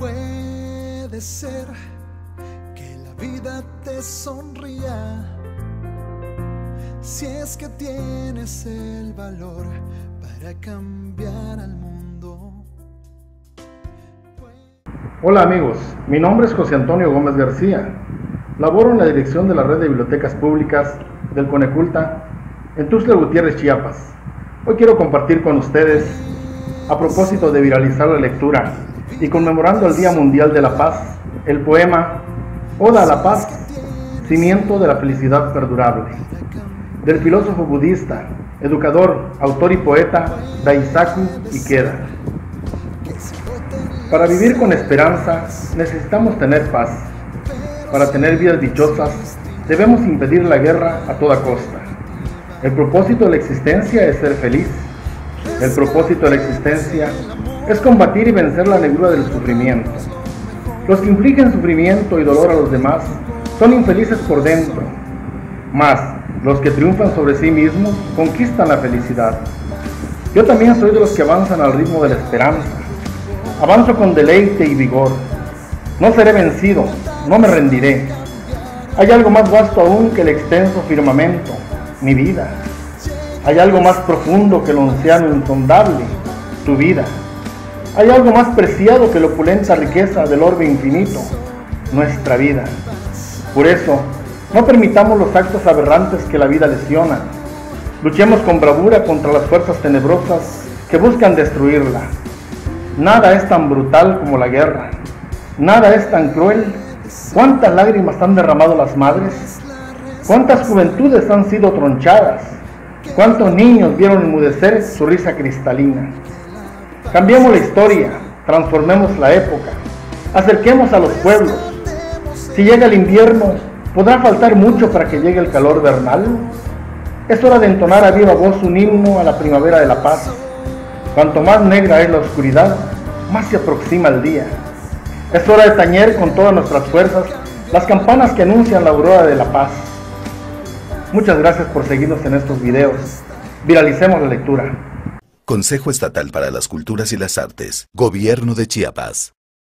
Puede ser que la vida te sonría si es que tienes el valor para cambiar al mundo. Hola amigos, mi nombre es José Antonio Gómez García. Laboro en la dirección de la red de bibliotecas públicas del Coneculta en Tuxtla Gutiérrez, Chiapas. Hoy quiero compartir con ustedes, a propósito de viralizar la lectura y conmemorando el Día Mundial de la Paz, el poema Oda a la Paz, cimiento de la felicidad perdurable, del filósofo budista, educador, autor y poeta Daisaku Ikeda. Para vivir con esperanza necesitamos tener paz. Para tener vidas dichosas debemos impedir la guerra a toda costa. El propósito de la existencia es ser feliz. El propósito de la existencia es combatir y vencer la negrura del sufrimiento. Los que infligen sufrimiento y dolor a los demás son infelices por dentro, mas los que triunfan sobre sí mismos conquistan la felicidad. Yo también soy de los que avanzan al ritmo de la esperanza. Avanzo con deleite y vigor. No seré vencido, no me rendiré. Hay algo más vasto aún que el extenso firmamento, mi vida. Hay algo más profundo que el océano insondable, tu vida. Hay algo más preciado que la opulenta riqueza del orbe infinito, nuestra vida. Por eso, no permitamos los actos aberrantes que la vida lesiona. Luchemos con bravura contra las fuerzas tenebrosas que buscan destruirla. Nada es tan brutal como la guerra. Nada es tan cruel. ¿Cuántas lágrimas han derramado las madres? ¿Cuántas juventudes han sido tronchadas? ¿Cuántos niños vieron enmudecer su risa cristalina? Cambiemos la historia, transformemos la época, acerquemos a los pueblos. Si llega el invierno, ¿podrá faltar mucho para que llegue el calor vernal? Es hora de entonar a viva voz un himno a la primavera de la paz. Cuanto más negra es la oscuridad, más se aproxima el día. Es hora de tañer con todas nuestras fuerzas las campanas que anuncian la aurora de la paz. Muchas gracias por seguirnos en estos videos. Viralicemos la lectura. Consejo Estatal para las Culturas y las Artes. Gobierno de Chiapas.